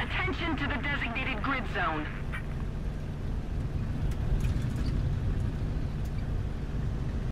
Attention to the designated grid zone.